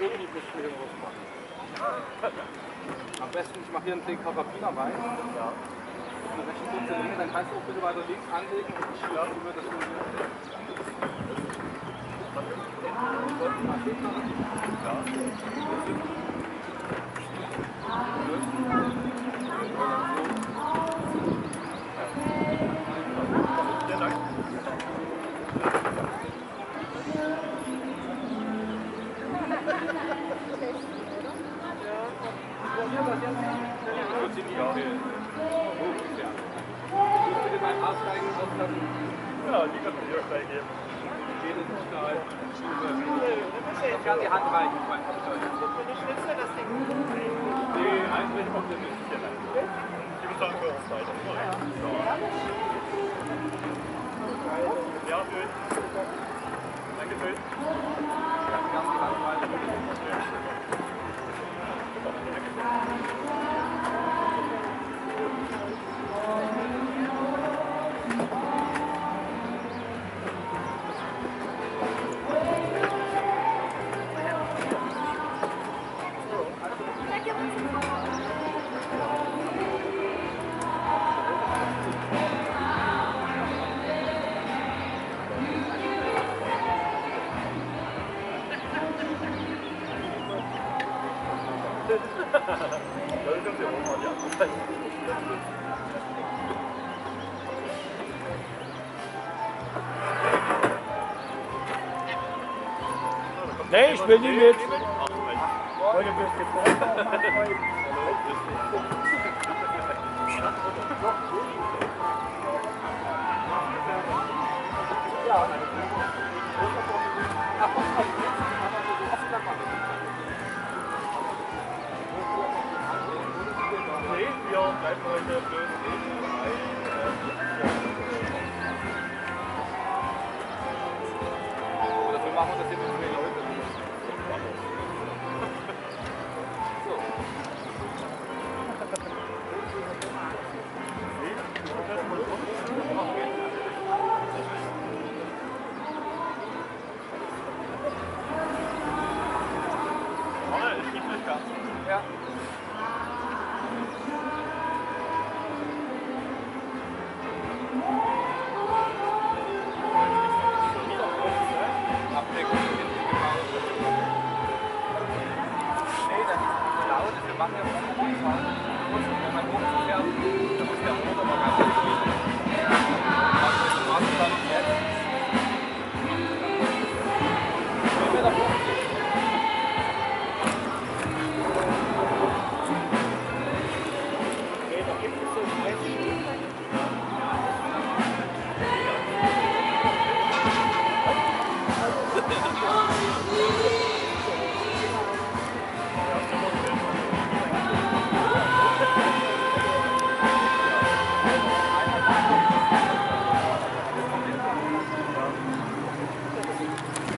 irgendwie müssen wir irgendwas machen. Am besten, ich mache hier einen kleinen Karabiner rein. Ja. Eine recht kurze Länge, dann kannst du auch bitte weiter links anlegen und ich schlafe über das Ding hier. Ja. Aussteigen aufpassen. Ja, die können wir hier gleich geben. Jede Sicherheit. Ich kann die Hand reichen beim Aussteigen. Nee, eigentlich kommt ihr nicht. Vielen Dank. Die bezahlen für uns weiter. Ja, schön. Nee, ik 되면 niet met. 가지? Nee, ik ben niet. Ja. Thank you.